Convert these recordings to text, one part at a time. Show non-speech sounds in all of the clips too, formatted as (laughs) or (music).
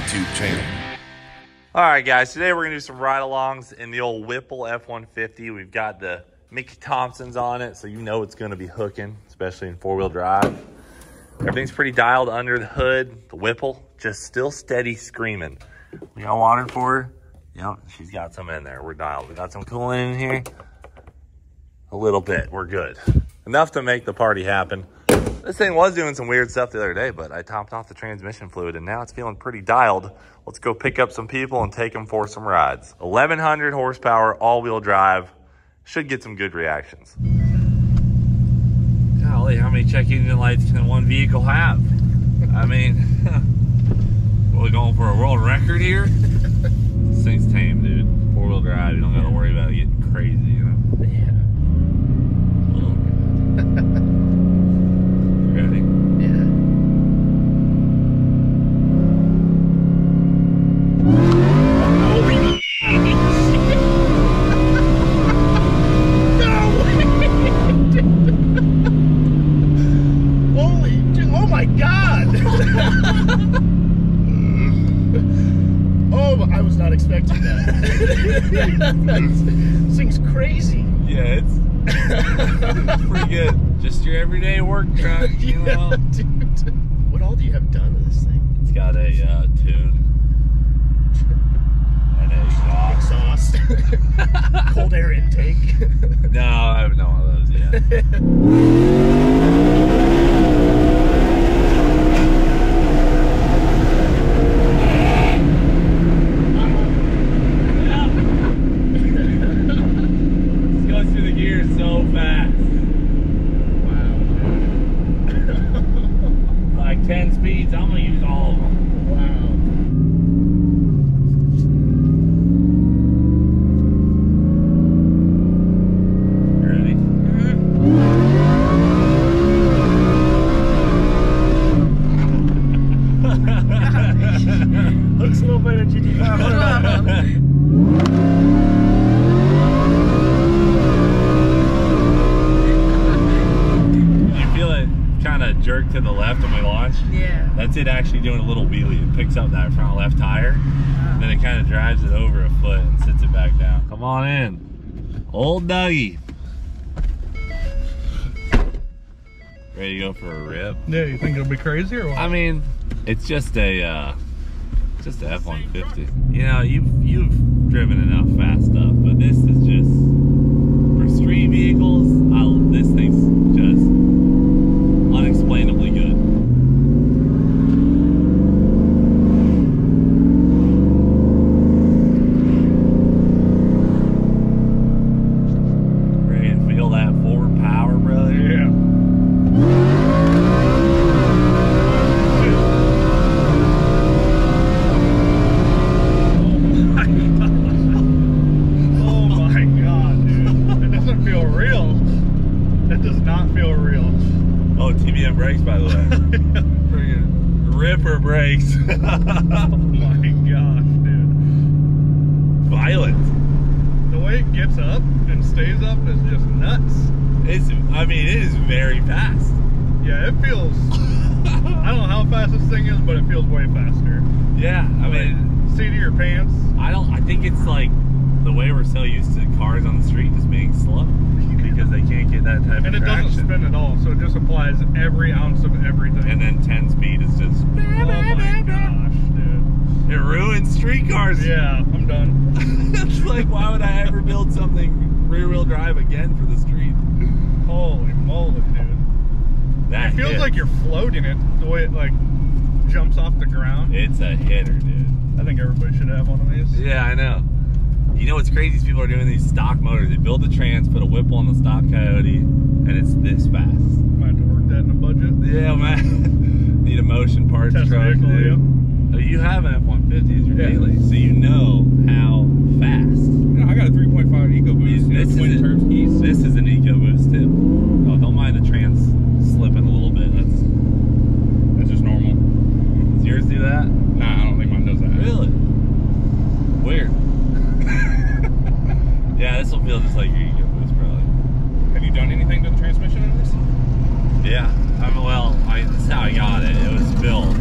YouTube channel. All right, guys. Today we're gonna do some ride-alongs in the old Whipple F-150. We've got the Mickey Thompsons on it, so you know it's gonna be hooking, especially in four-wheel drive. Everything's pretty dialed under the hood. The Whipple just still steady screaming. We got water for her. Yep, she's got some in there. We're dialed. We got some coolant in here. A little bit. We're good. Enough to make the party happen. This thing was doing some weird stuff the other day, but I topped off the transmission fluid and now it's feeling pretty dialed. Let's go pick up some people and take them for some rides. 1100 horsepower, all-wheel drive. Should get some good reactions. Golly, how many check engine lights can one vehicle have? I mean, (laughs) are we going for a world record here? (laughs) this thing's tame, dude. Four-wheel drive, you don't gotta worry about it getting crazy, you know? Yeah. Ready? Yeah. Holy, oh my god! oh, I was not expecting that. this thing's crazy. Yeah, it's, it's pretty good. Just your everyday work truck, you know? Dude. What all do you have done to this thing? It's got a uh, tune and a exhaust. Exhaust, (laughs) cold air intake. No, I haven't done one of those yet. (laughs) This goes through the gears so fast. Like 10 speeds, I'm gonna use all of them. wow. You ready? Looks a little better than GT500. You feel it kind of jerk to the left when we launch? Yeah. That's it actually doing a little wheelie. It picks up that front left tire, then it kind of drives it over a foot and sits it back down. Come on in. Old Dougie. Ready to go for a rip? Yeah, you think it'll be crazy or what? I mean, it's just a uh just the F one fifty. You know, you've you've driven enough fast stuff, but this is just for street vehicles. I, this thing's just unexplainably good. Ready to feel that forward power, brother? yeah. Oh my god, dude. It doesn't feel real. It does not feel real. Oh, TBM brakes, by the way. Friggin' ripper brakes. (laughs) Oh my gosh, dude. Violent. The way it gets up and stays up is just nuts. It's, I mean, it is very fast. Yeah, it feels. I don't know how fast this thing is, but it feels way faster. Yeah, I mean, seat of your pants. I don't, I think it's like the way we're so used to cars on the street just being slow because they can't get that type And of it doesn't spin at all, so it just applies every ounce of everything. And then 10 speed is just, oh my gosh, dude. it ruins street cars. Yeah, I'm done. (laughs) it's like, why would I ever build something rear wheel drive again for the street? Holy moly, dude. That It feels hit. like you're floating it the way it like jumps off the ground. It's a hitter, dude. I think everybody should have one of these. Yeah, I know. You know what's crazy is people are doing these stock motors. They build the trans, put a Whipple on the stock Coyote, and it's this fast. Might have to work that in a budget. Yeah, man. (laughs) Need a motion parts Test truck. vehicle, dude. yeah. Oh, you have an F-150 as your Yeah. daily, so you know how fast. I got a 3.5 EcoBoost, you know, This is, skis. this is an EcoBoost too. Oh, don't mind the trans slipping a little bit. That's That's just normal. does yours do that? Nah, I don't think mine does that. Really? Weird. yeah, this will feel just like your EcoBoost probably. Have you done anything to the transmission in this? Yeah. I mean, well, I, this is how I got it. It was built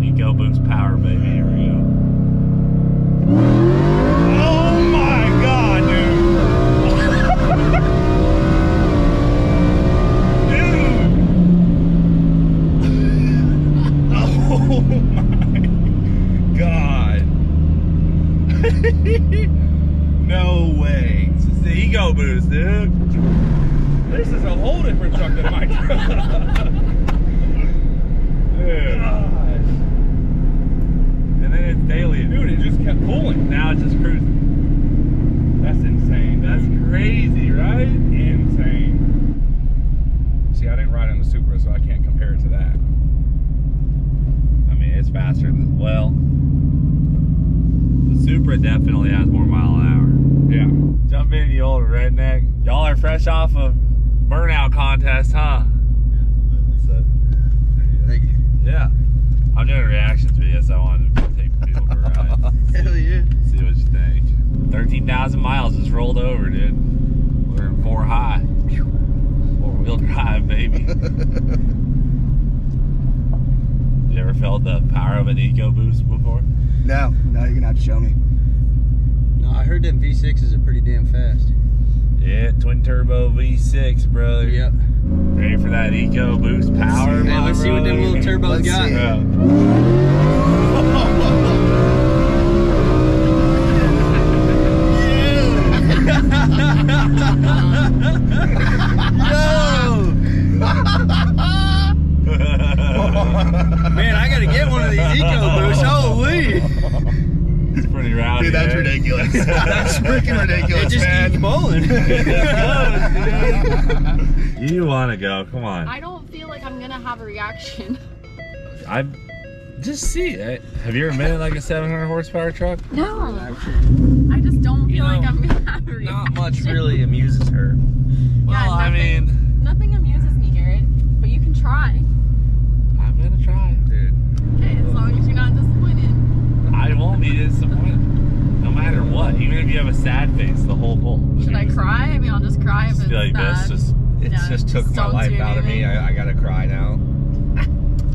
EcoBoost power, baby. Here we go. Oh my god, dude. dude. Oh my god. no way. This is the dude. This is a whole different truck than my truck. Dude. Gosh. And then it's daily. Dude, it just kept pulling. Now it's just cruising. That's insane. That's crazy, right? insane. See, I didn't ride on the Supra, so I can't compare it to that. I mean, it's faster than, well, the Supra definitely has more mile an Yeah. hour. Jump in, you old redneck. Y'all are fresh off of burnout contest, huh? So, Thank you. yeah. I'm doing a reactions video, so I wanted to take people for a ride. (laughs) Hell yeah. See what you think. 13,000 miles just rolled over, dude. We're in four high. Four wheel drive, baby. (laughs) you ever felt the power of an EcoBoost before? No, no, you're gonna have to show me. No, I heard them V6s are pretty damn fast. Yeah, twin turbo V6, brother. Yep. Ready for that EcoBoost power? Hey, let's see what them little turbos Let's got. Ridiculous. that's freaking ridiculous, It just man. keeps bowling. (laughs) You want to go? Come on. I don't feel like I'm gonna have a reaction. (laughs) I just see it. Have you ever been in like a 700 horsepower truck? No. I just don't feel You like I'm gonna have a reaction. Not much really amuses her. (laughs) Well, I nothing- mean, Nothing amuses me, Garrett. But you can try. I'm gonna try. Dude. Okay, as long as you're not disappointed. I won't be disappointed. No matter what, even if you have a sad face, the whole pull. Should I cry? I mean, I'll just cry if Just it's feel like bad. this. Just It Yeah, just took just my life do out of me. I, I gotta cry now. (laughs)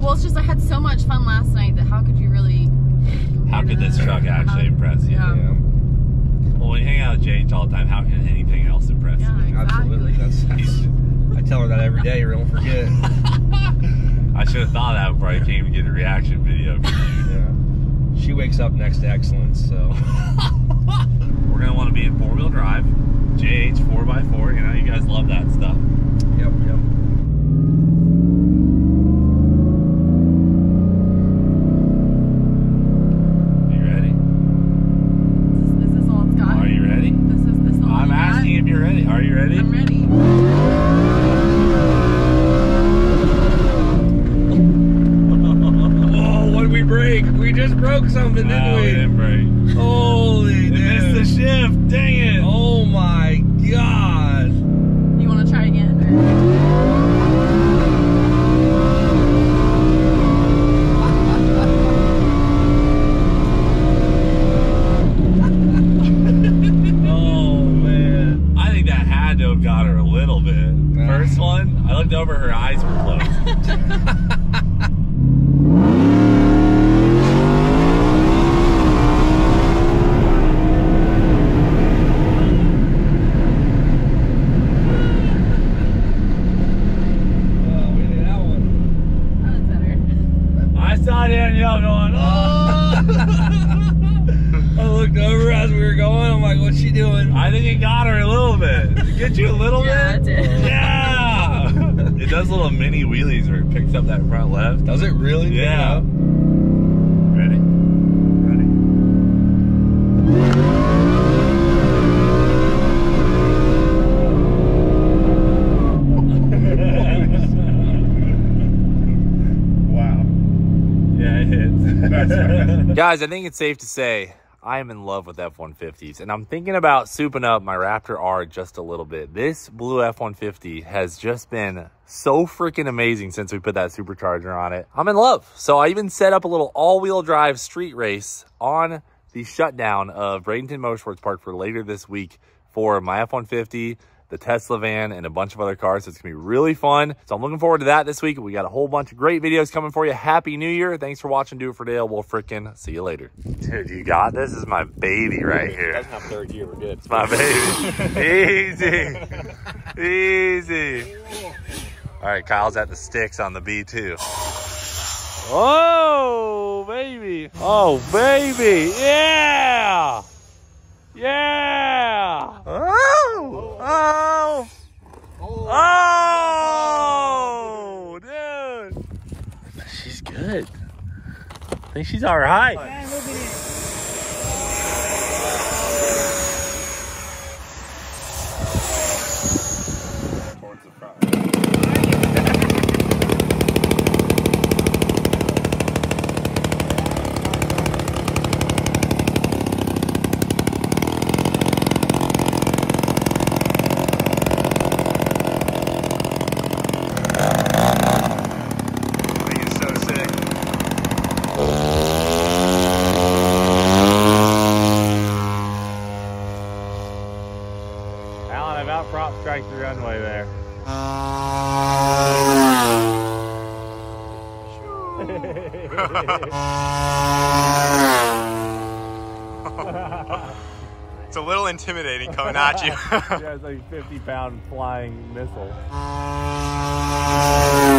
Well, it's just I had so much fun last night that how could you really? how could this truck (laughs) actually impress you? Yeah. Well, when you hang out with JH all the time, how can anything else impress Yeah, you? Absolutely. That's, (laughs) that's I tell her that every day. or don't forget. I should have thought of that before I came to get a reaction video from you. Yeah. She wakes up next to excellence. So (laughs) We're gonna want to be in four wheel drive, JH 4x4. You know, you guys love something, didn't we? didn't break. Holy It missed dude. the shift. Dang it. Oh my god. You want to try again? Or? Oh man. I think that had to have got her a little bit. First one, I looked over, her eyes were closed. Oh, we did that one. That was better. I saw Danielle going, oh. I looked over as we were going. I'm like, what's she doing? I think it got her a little bit. Did it get you a little Yeah, bit? it did. Yeah. It does little mini wheelies where it picks up that front left. Does it really? pick Yeah. up? Ready? Ready. (laughs) Wow. Yeah, it hits. (laughs) Guys, I think it's safe to say I am in love with F-150s, and I'm thinking about souping up my Raptor R just a little bit. This blue F-150 has just been so freaking amazing since we put that supercharger on it. I'm in love. So I even set up a little all-wheel drive street race on the shutdown of Bradenton Motorsports Park for later this week for my F-150 the Tesla van, and a bunch of other cars. It's going to be really fun. So I'm looking forward to that this week. We got a whole bunch of great videos coming for you. Happy New Year. Thanks for watching Do It For Dale. We'll freaking see you later. Dude, you got this? This is my baby right here. That's not third gear. We're good. It's my baby. Easy. Easy. All right, Kyle's at the sticks on the B2. Oh, baby. Oh, baby. Yeah. Yeah. Oh! Oh. Oh. Oh, dude. She's good. I think she's all right. Towards the front. Thing is so sick. Alan, I've out prop strike the runway there. It's a little intimidating coming at you. (laughs) yeah, it's like 50 pound flying missile. (laughs)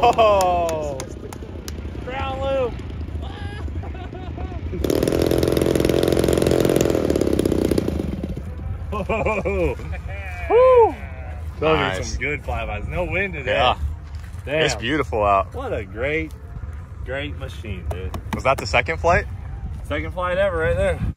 Whoa! (laughs) Ground loop. (laughs) Woo! Those are some good flybys. No wind today. Yeah. Damn. It's beautiful out. What a great, great machine, dude. Was that the second flight? Second flight ever right there.